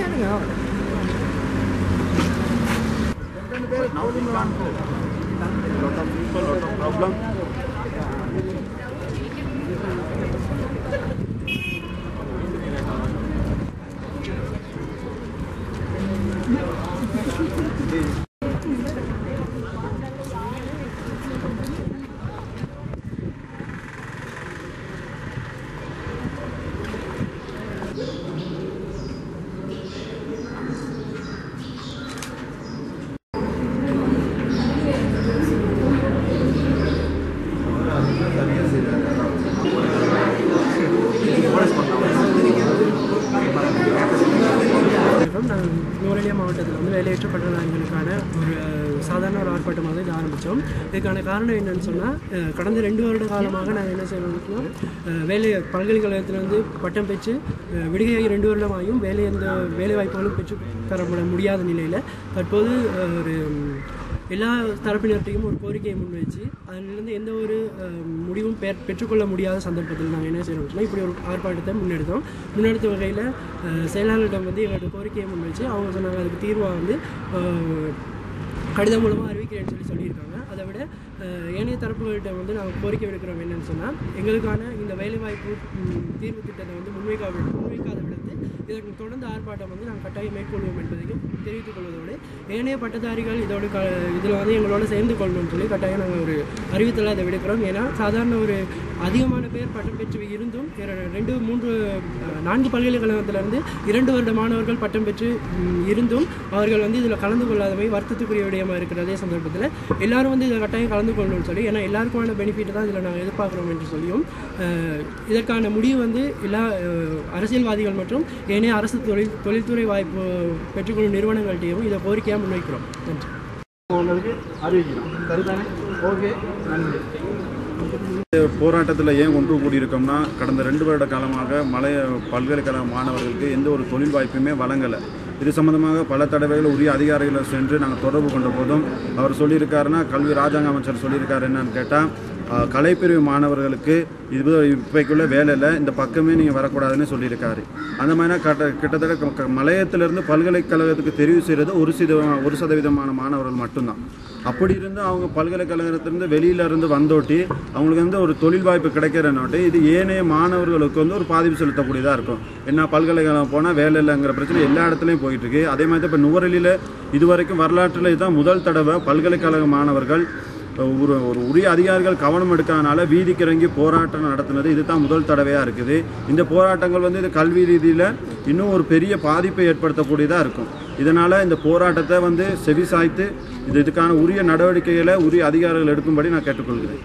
ഞാനിങ്ങനെ Now we can't go. Lot of people, lot of problem. வேலையற்ற ஒரு சாதாரண ஒரு ஆர்ப்பாட்டமாக இதை ஆரம்பித்தோம். இதுக்கான காரணம் என்னன்னு சொன்னால் கடந்த ரெண்டு வருட காலமாக நாங்கள் என்ன செய்யணும்னா வேலை பல்கலைக்கழகத்திலிருந்து பட்டம் பெற்று விடுகையாகி ரெண்டு வருடமாயும் வேலை எந்த வேலை வாய்ப்புகளும் பெற்று தரப்பட முடியாத நிலையில் தற்போது ஒரு எல்லா தரப்பினர்கிட்டையும் ஒரு கோரிக்கையை முன்வைச்சு அதிலிருந்து எந்த ஒரு முடிவும் பெ பெற்றுக்கொள்ள முடியாத சந்தர்ப்பத்தில் நாங்கள் என்ன செய்யறோம்னா இப்படி ஒரு ஆர்ப்பாட்டத்தை முன்னெடுத்தோம். முன்னெடுத்த வகையில் செயலாளர்களிடம் வந்து எங்களோட கோரிக்கையை முன்வைச்சு அவங்க சொன்னாங்க அதுக்கு தீர்வாக வந்து கடிதம் மூலமாக அறிவிக்கிறேன்னு சொல்லி சொல்லியிருக்காங்க. அதை விட ஏனைய தரப்புகள்கிட்ட வந்து நாங்கள் கோரிக்கை விடுக்கிறோம் என்னென்னு சொன்னால் எங்களுக்கான இந்த வேலைவாய்ப்பு தீர்வு திட்டத்தை வந்து முன்வைக்கா முன்வைக்காத விடத்து இதற்கு தொடர்ந்து ஆர்ப்பாட்டம் வந்து நாங்கள் கட்டாயம் மேற்கொள்வோம் என்பதையும் தெரிவித்துக் கொள்வதோடு ஏனைய பட்டதாரிகள் இதோடு க இதில் வந்து எங்களோட சேர்ந்து கொள்ளணும்னு சொல்லி கட்டாயம் நாங்கள் ஒரு அறிவித்தலை அதை விடுக்கிறோம். ஏன்னா சாதாரண ஒரு அதிகமான பேர் பட்டம் பெற்று இருந்தும் ரெண்டு மூன்று நான்கு பல்கலைக்கழகத்திலிருந்து இரண்டு வருட மாணவர்கள் பட்டம் பெற்று இருந்தும் அவர்கள் வந்து இதில் கலந்து கொள்ளாதவை வருத்தத்துக்குரிய விடயமாக இருக்கிற அதே சந்தர்ப்பத்தில் எல்லாரும் வந்து இதில் கட்டாயம் கலந்து கொள்ளணும்னு சொல்லி ஏன்னா எல்லாருக்குமான பெனிஃபிட் தான் இதில் நாங்கள் எதிர்பார்க்குறோம் என்று சொல்லியும் இதற்கான முடிவு வந்து எல்லா அரசியல்வாதிகள் மற்றும் ஏனைய அரசு தொழில் தொழில்துறை வாய்ப்பு பெற்றுக்கொள்ளும் நிறுவனங்கள்கிட்டையும் இதை கோரிக்கையாக முன்வைக்கிறோம். நன்றி. உங்களுக்கு அறிவிக்கிறோம் சரிதானே? ஓகே நன்றி. போராட்டத்தில் ஏன் ஒன்று கூடியிருக்கோம்னா கடந்த ரெண்டு வருட காலமாக மலைய பல்கலைக்கழக மாணவர்களுக்கு எந்த ஒரு தொழில் வாய்ப்புமே வழங்கலை. இது சம்பந்தமாக பல தடவைகள் உரிய அதிகாரிகளை சென்று நாங்கள் தொடர்பு கொண்ட போதும் அவர் சொல்லியிருக்காருன்னா கல்வி ராஜாங்க அமைச்சர் சொல்லியிருக்காரு என்னன்னு கேட்டால் கலைப்பிரிவு மாணவர்களுக்கு இது இப்போக்குள்ள வேலை இல்லை. இந்த பக்கமே நீங்கள் வரக்கூடாதுன்னு சொல்லியிருக்காரு. அந்த மாதிரினா கட்ட கிட்டத்தட்ட க- மலையத்திலிருந்து பல்கலைக்கழகத்துக்கு தெரிவு செய்கிறது ஒரு சித ஒரு சதவீதமான மாணவர்கள் மட்டும்தான். அப்படி இருந்து அவங்க பல்கலைக்கழகத்திலிருந்து வெளியிலேருந்து வந்தோட்டி அவங்களுக்கு வந்து ஒரு தொழில் வாய்ப்பு கிடைக்கிறனோட்டி இது ஏனைய மாணவர்களுக்கு வந்து ஒரு பாதிப்பு செலுத்தக்கூடியதாக இருக்கும். என்ன பல்கலைக்கழகம் போனால் வேலை இல்லைங்கிற பிரச்சனை எல்லா இடத்துலையும் போயிட்டுருக்கு அதே மாதிரி தான் இப்போ நுவரெலியில் இதுவரைக்கும் வரலாற்றில் இதுதான் முதல் தடவை பல்கலைக்கழக மாணவர்கள் ஒரு ஒரு உரிய அதிகாரிகள் கவனம் எடுக்காதனால வீதிக்கு இறங்கி போராட்டம் நடத்துனது. இதுதான் முதல் தடவையாக இருக்குது. இந்த போராட்டங்கள் வந்து இது கல்வி ரீதியில் இன்னும் ஒரு பெரிய பாதிப்பை ஏற்படுத்தக்கூடியதாக இருக்கும். இதனால் இந்த போராட்டத்தை வந்து செவிசாய்த்து இது இதுக்கான உரிய நடவடிக்கைகளை உரிய அதிகாரிகள் எடுக்கும்படி நான் கேட்டுக்கொள்கிறேன்.